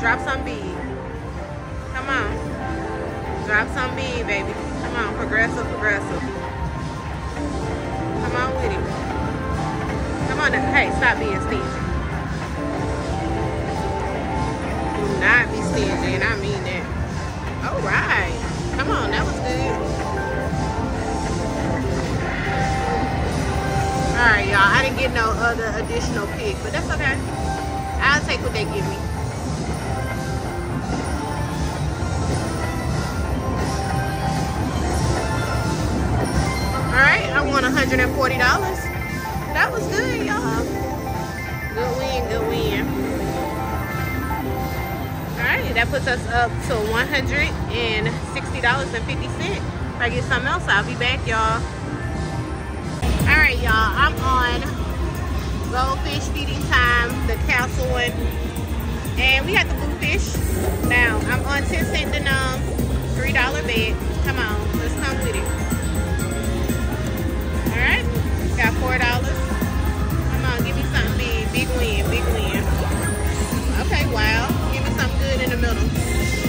Drop some B. Come on. Drop some B, baby. Come on, progressive, progressive. Come on with it. Come on. Hey, stop being stingy. Do not be stingy, and I mean that. All right. Come on, that was good. All right, y'all. I didn't get no other additional pick, but that's okay. I'll take what they give me. I won $140. That was good, y'all. Good win, good win. All right, that puts us up to $160.50. If I get something else, I'll be back, y'all. All right, y'all, I'm on goldfish feeding time, the castle one. And we got the bluefish. Now, I'm on 10 cent denom, $3 bet. Come on, let's come with it. Right, got $4. Come on, give me something big, big win, big win. Okay, wow, give me something good in the middle.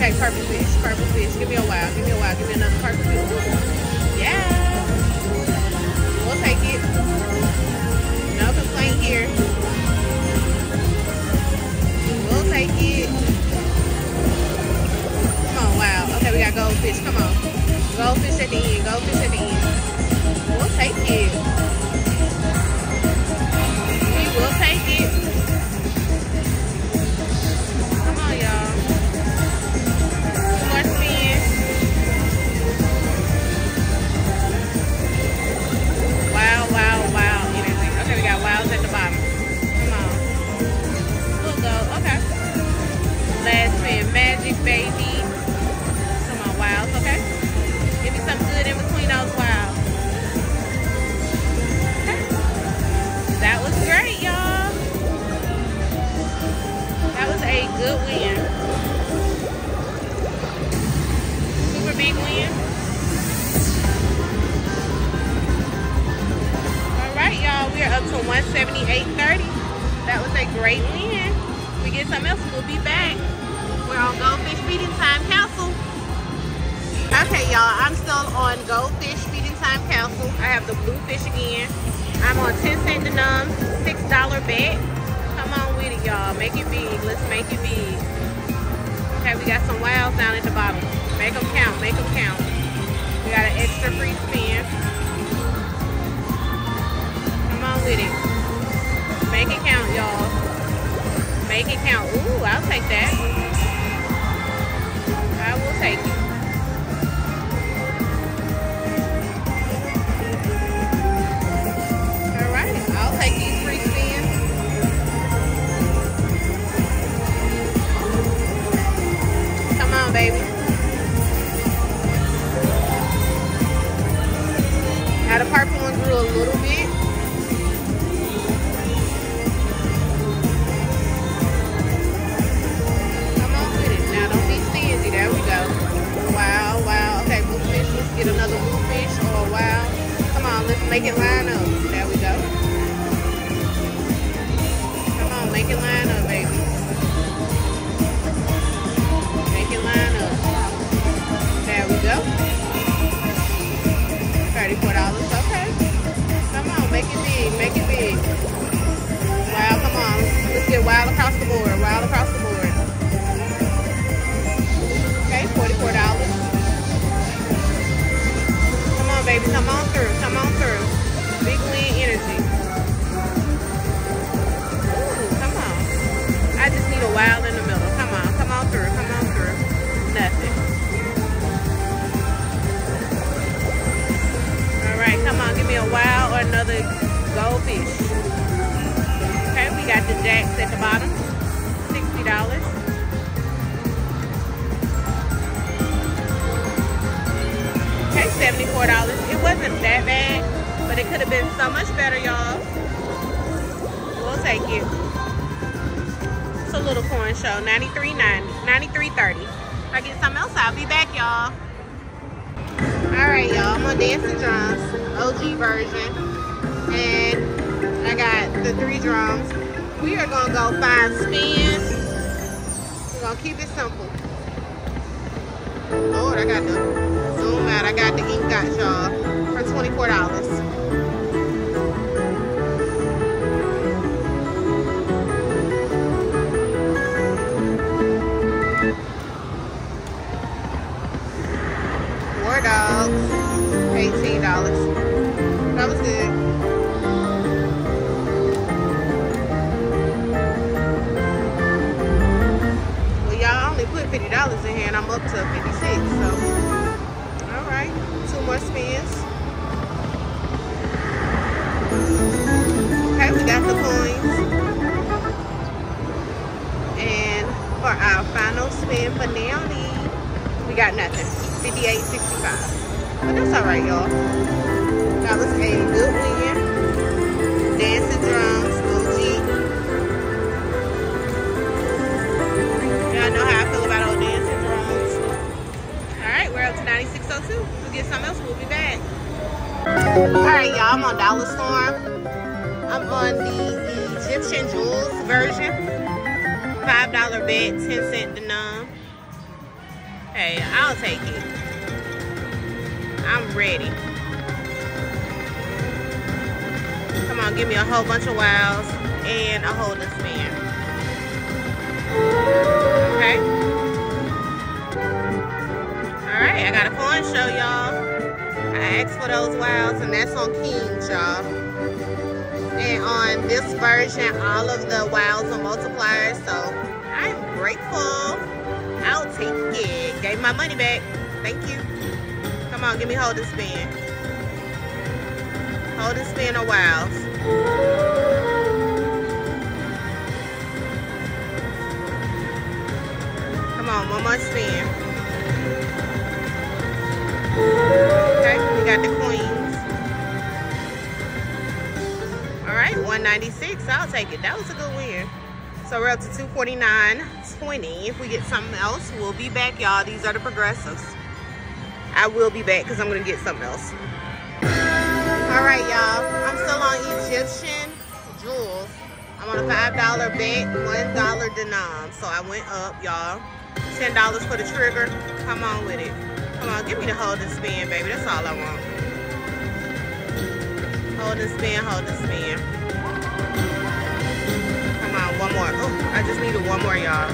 Okay, purple fish, purple fish. Give me a wild, give me a wild, give me another purple fish. Yeah. We'll take it. No complaint here. We'll take it. Come on, wow. Okay, we got goldfish. Come on. Goldfish at the end. Goldfish at the end. We'll take it. Up to 178.30. That was a great win. we get something else, we'll be back. We're on Goldfish Feeding Time Council. Okay, y'all, I'm still on Goldfish Feeding Time Council. I have the bluefish again. I'm on 10 cent denom, $6 bet. Come on with it, y'all. Make it big. Let's make it big. Okay, we got some wilds down at the bottom. Make them count. Make them count. We got an extra free spin. With it. Make it count, y'all. Make it count. Ooh, I'll take that. I will take it. Make it line Okay, we got the jacks at the bottom, $60. Okay, $74. It wasn't that bad, but it could have been so much better, y'all. We'll take it. It's a little coin show, 93 93.30. If I get something else, I'll be back, y'all. All right, y'all, I'm on Dancing Drums, OG version. And I got the three drums. We are gonna go five spins. We're gonna keep it simple. Lord, I got the zoom out. I got the ink dot, y'all, for $24. Our final spin for now, we got nothing. 58.65. But that's alright, y'all. That was a good win. Dancing drums, Gucci. Y'all know how I feel about old dancing drums. Alright, we're up to 9602. We'll get something else, we'll be back. Alright, y'all, I'm on Dollar Storm. I'm on the Egyptian Jewels version. $5 bet, 10 cent denom. Hey, I'll take it. I'm ready. Come on, give me a whole bunch of wows and a holding spin. Okay. Alright, I got a coin show, y'all. I asked for those wows, and that's on Kings, y'all. And on this version, all of the wows are multipliers, so I'm grateful. I'll take it. Gave my money back. Thank you. Come on, give me hold and spin. Hold and spin a while. Come on, one more spin. Okay, we got the queens. 196. I'll take it. That was a good win. So we're up to 249.20. If we get something else, we'll be back, y'all. These are the progressives. I will be back because I'm going to get something else. All right, y'all. I'm still on Egyptian jewels. I'm on a $5 bet, $1 denom. So I went up, y'all. $10 for the trigger. Come on with it. Come on, give me the hold and spin, baby. That's all I want. Hold and spin, hold and spin one more. Oh, I just needed one more, y'all.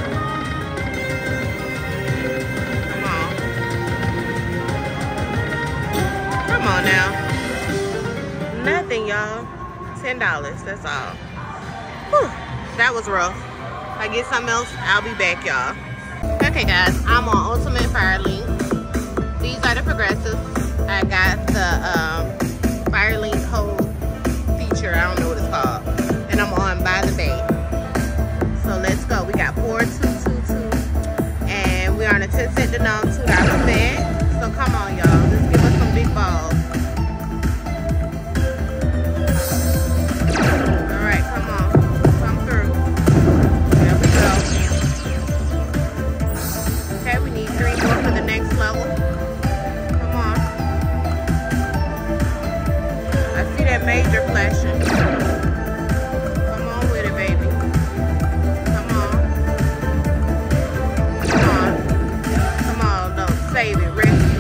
Come on. Come on now. Nothing, y'all. $10, that's all. Whew, that was rough. If I get something else, I'll be back, y'all. Okay, guys, I'm on Ultimate Firelink. These are the progressives. I got the um,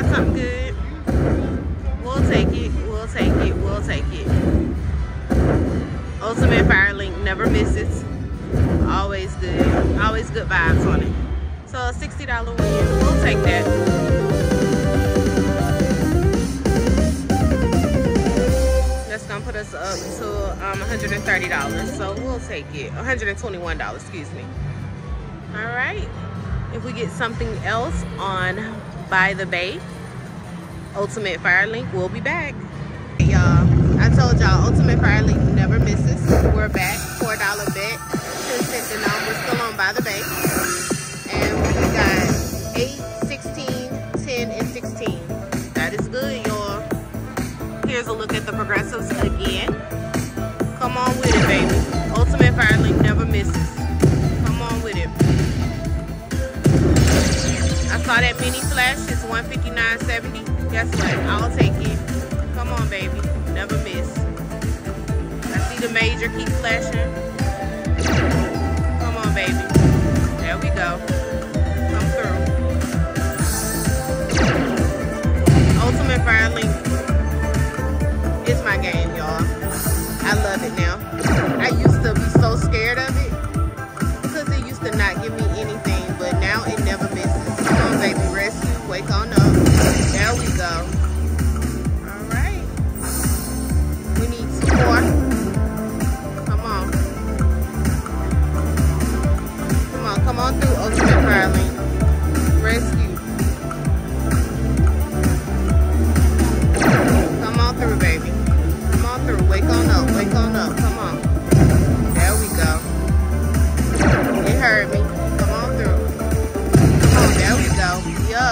got something good. We'll take it. We'll take it. We'll take it. Ultimate Fire Link never misses. Always good. Always good vibes on it. So a $60 win. We'll take that. That's gonna put us up to um, $130. So we'll take it. $121, excuse me. All right. If we get something else on By the Bay, Ultimate Firelink, we'll be back. Y'all, I told y'all Ultimate Firelink never misses. We're back, $4 bet. 10 cent and still on By the Bay. 159.70. Guess what? I'll take it. Come on, baby. Never miss. I see the major keep flashing. Come on, baby. There we go.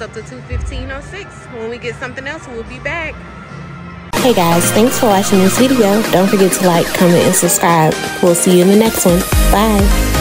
up to 215.06. When we get something else, we'll be back. Hey guys, thanks for watching this video. Don't forget to like, comment, and subscribe. We'll see you in the next one. Bye.